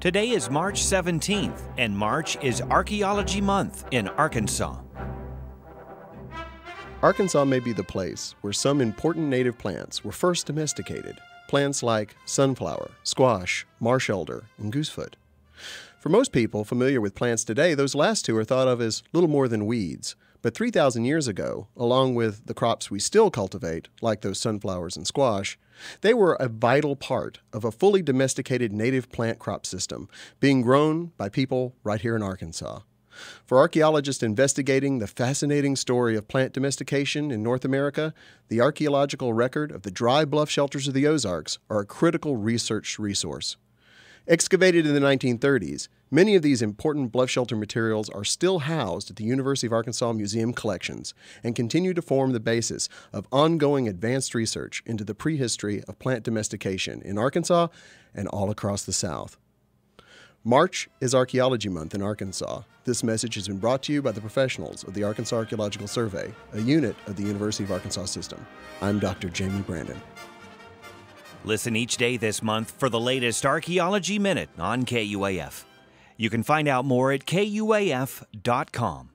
Today is March 17th, and March is Archaeology Month in Arkansas. Arkansas may be the place where some important native plants were first domesticated. Plants like sunflower, squash, marsh elder, and goosefoot. For most people familiar with plants today, those last two are thought of as little more than weeds. But 3,000 years ago, along with the crops we still cultivate, like those sunflowers and squash, they were a vital part of a fully domesticated native plant crop system being grown by people right here in Arkansas. For archaeologists investigating the fascinating story of plant domestication in North America, the archaeological record of the dry bluff shelters of the Ozarks are a critical research resource. Excavated in the 1930s, many of these important bluff shelter materials are still housed at the University of Arkansas Museum collections and continue to form the basis of ongoing advanced research into the prehistory of plant domestication in Arkansas and all across the South. March is Archaeology Month in Arkansas. This message has been brought to you by the professionals of the Arkansas Archaeological Survey, a unit of the University of Arkansas system. I'm Dr. Jamie Brandon. Listen each day this month for the latest Archaeology Minute on KUAF. You can find out more at kuaf.com.